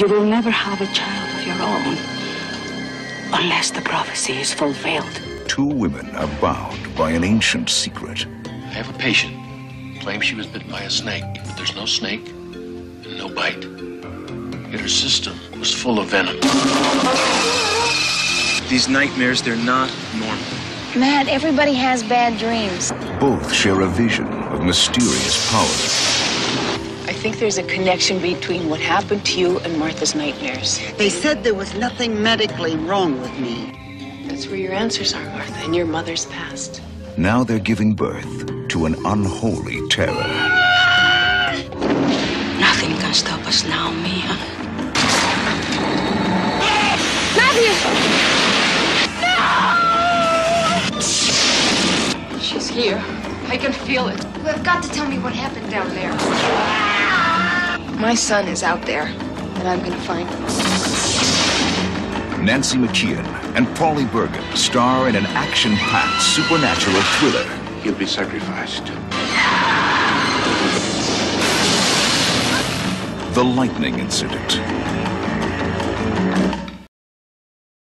You will never have a child of your own unless the prophecy is fulfilled. Two women are bound by an ancient secret. I have a patient. Claims she was bitten by a snake, but there's no snake and no bite. Yet her system was full of venom. These nightmares, they're not normal. Matt, everybody has bad dreams. Both share a vision of mysterious powers. I think there's a connection between what happened to you and Martha's nightmares. They said there was nothing medically wrong with me. That's where your answers are, Martha, in your mother's past. Now they're giving birth to an unholy terror. Nothing can stop us now, Mia. She's here. I can feel it. You have got to tell me what happened down there. My son is out there, and I'm gonna find him. Nancy McKeon and Polly Bergen star in an action-packed supernatural thriller. He'll be sacrificed. The Lightning Incident.